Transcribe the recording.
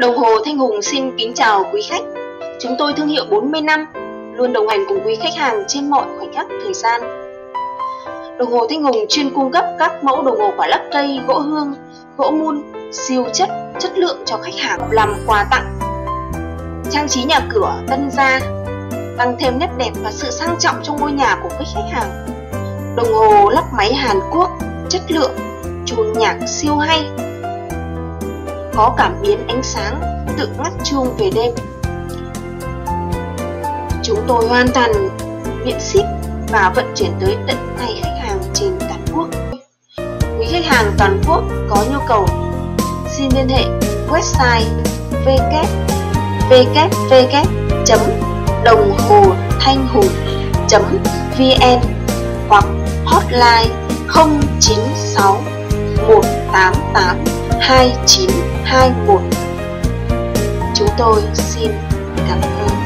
Đồng hồ Thanh Hùng xin kính chào quý khách. Chúng tôi thương hiệu 40 năm, luôn đồng hành cùng quý khách hàng trên mọi khoảnh khắc thời gian. Đồng hồ Thanh Hùng chuyên cung cấp các mẫu đồng hồ quả lắc cây, gỗ hương, gỗ mun, siêu chất, chất lượng cho khách hàng làm quà tặng. Trang trí nhà cửa, tân gia, tăng thêm nét đẹp và sự sang trọng trong ngôi nhà của quý khách hàng. Đồng hồ lắp máy Hàn Quốc, chất lượng, chuông nhạc siêu hay, có cảm biến ánh sáng tự ngắt chuông về đêm. Chúng tôi hoàn toàn miễn ship và vận chuyển tới tận tay khách hàng trên toàn quốc. Quý khách hàng toàn quốc có nhu cầu, xin liên hệ website www đồng hồ thanh hùng vn hoặc hotline 096 188 2921 Chúng tôi xin cảm ơn.